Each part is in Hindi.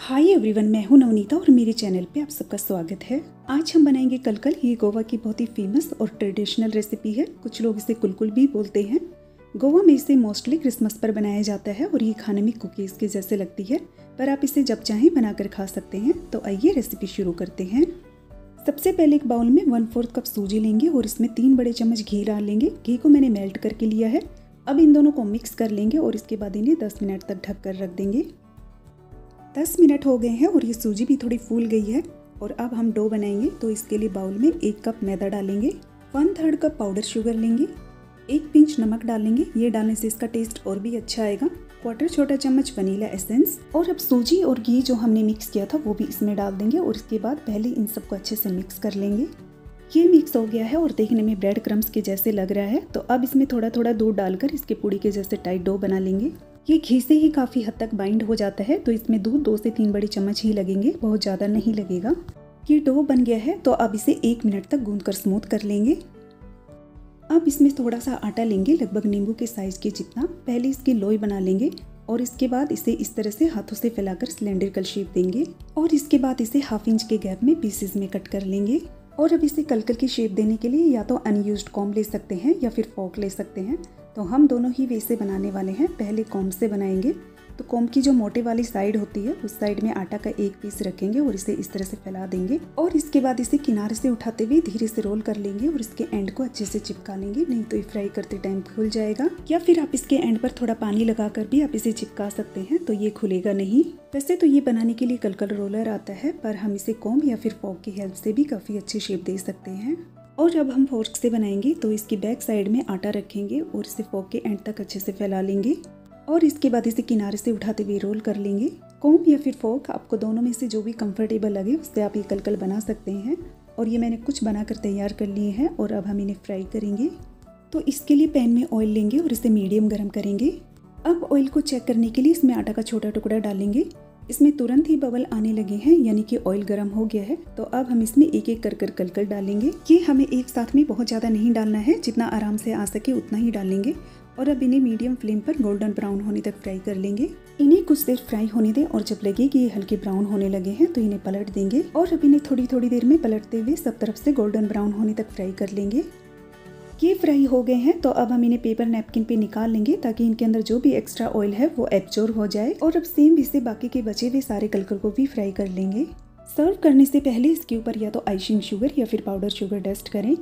हाय एवरीवन मैं हूँ नवनीता और मेरे चैनल पे आप सबका स्वागत है। आज हम बनाएँगे कलकल, ये गोवा की बहुत ही फ़ेमस और ट्रेडिशनल रेसिपी है। कुछ लोग इसे कुलकुल भी बोलते हैं। गोवा में इसे मोस्टली क्रिसमस पर बनाया जाता है और ये खाने में कुकीज़ के जैसे लगती है। पर आप इसे जब चाहें बनाकर खा सकते हैं तो आइए रेसिपी शुरू करते हैं। सबसे पहले एक बाउल में वन फोर्थ कप सूजी लेंगे और इसमें तीन बड़े चम्मच घी डाल लेंगे। घी को मैंने मेल्ट करके लिया है। अब इन दोनों को मिक्स कर लेंगे और इसके बाद इन्हें 10 मिनट तक ढक कर रख देंगे। दस मिनट हो गए हैं और ये सूजी भी थोड़ी फूल गई है। और अब हम डो बनाएँगे तो इसके लिए बाउल में एक कप मैदा डालेंगे, one third cup powder sugar लेंगे, एक पिंच नमक डालेंगे, ये डालने से इसका टेस्ट और भी अच्छा आएगा। क्वार्टर छोटा चम्मच वनीला एसेंस, और अब सूजी और घी जो हमने मिक्स किया था, वो भी इसमें डाल देंगे, और इसके बाद पहले इन सबको अच्छे से मिक्स कर लेंगे। ये मिक्स हो गया है और देखने में ब्रेड क्रम्स के जैसे लग रहा है तो अब इसमें थोड़ा थोड़ा दूध डालकर इसके पूड़ी के जैसे टाइट डो बना लेंगे। ये घी से ही काफ़ी हद तक बाइंड हो जाता है तो इसमें दूध दो से तीन बड़ी चम्मच ही लगेंगे, बहुत ज़्यादा नहीं लगेगा। ये डो बन गया है तो अब इसे एक मिनट तक गूंद कर स्मूथ कर लेंगे। अब इसमें थोड़ा सा आटा लेंगे, लगभग नींबू के साइज़ के जितना। पहले इसकी लोई बना लेंगे, और इसके बाद इसे इस तरह से हाथों से फैलाकर सिलेंड्रिकल शेप देंगे, और इसके बाद इसे हाफ़ इंच के गैप में पीसेस में कट कर लेंगे। और अब इसे कलकल की शेप देने के लिए या तो अनयूज्ड कॉम ले सकते हैं, या फिर फोक ले सकते हैं। तो हम दोनों ही वे बनाने वाले हैं। पहले कॉम से बनाएँगे। तो कॉम की जो मोटे वाली साइड होती है, उस साइड में आटा का एक पीस रखेंगे और इसे इस तरह से फैला देंगे। और इसके बाद इसे किनारे से उठाते हुए धीरे से रोल कर लेंगे और इसके एंड को अच्छे से चिपका लेंगे। नहीं तो ये फ्राई करते टाइम खुल जाएगा। या फिर आप इसके एंड पर थोड़ा पानी लगाकर भी आप इसे चिपका सकते हैं तो ये खुलेगा नहीं। वैसे तो ये बनाने के लिए कलकल रोलर आता है, पर हम इसे कॉम या फिर फॉक की हेल्प से भी काफ़ी अच्छी शेप दे सकते हैं। और जब हम फोर्क से बनाएँगे तो इसकी बैक साइड में आटा रखेंगे और इसे फोक के एंड तक अच्छे से फैला लेंगे। और इसके बाद इसे किनारे से उठाते हुए रोल कर लेंगे। कोम या फिर फोक आपको दोनों में से जो भी कंफर्टेबल लगे, उससे आप ये कलकल बना सकते हैं। और ये मैंने कुछ बनाकर तैयार कर लिए हैं और अब हम इन्हें फ्राई करेंगे। तो इसके लिए पैन में ऑयल लेंगे और इसे मीडियम गर्म करेंगे। अब ऑयल को चेक करने के लिए इसमें आटा का छोटा टुकड़ा डालेंगे। इसमें तुरंत ही बबल आने लगे हैं, यानी कि ऑयल गर्म हो गया है। तो अब हम इसमें एक एक कर कर कल कर डालेंगे। ये हमें एक साथ में बहुत ज़्यादा नहीं डालना है, जितना आराम से आ सके उतना ही डालेंगे। और अब इन्हें मीडियम फ्लेम पर गोल्डन ब्राउन होने तक फ्राई कर लेंगे। इन्हें कुछ देर फ्राई होने दें और जब लगे कि ये हल्के ब्राउन होने लगे हैं तो इन्हें पलट देंगे। और अब इन्हें थोड़ी थोड़ी देर में पलटते हुए सब तरफ़ से गोल्डन ब्राउन होने तक फ्राई कर लेंगे। ये फ्राई हो गए हैं तो अब हम इन्हें पेपर नैपकिन पे निकाल लेंगे ताकि इनके अंदर जो भी एक्स्ट्रा ऑयल है वो एब्जॉर्ब हो जाए और अब सेम इससे बाकी के बचे हुए सारे कलकर को भी फ्राई कर लेंगे। सर्व करने से पहले इसके ऊपर या तो आइसिंग शुगर या फिर पाउडर शुगर डस्ट करें।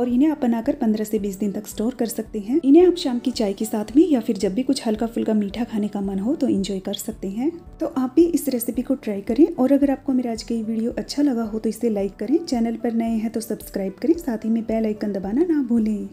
और इन्हें आप बनाकर 15 से 20 दिन तक स्टोर कर सकते हैं। इन्हें आप शाम की चाय के साथ में या फिर जब भी कुछ हल्का फुल्का मीठा खाने का मन हो तो इंजॉय कर सकते हैं। तो आप भी इस रेसिपी को ट्राई करें और अगर आपको मेरा आज का ये वीडियो अच्छा लगा हो तो इसे लाइक करें। चैनल पर नए हैं तो सब्सक्राइब करें, साथ ही में बेल आइकन दबाना ना भूलें।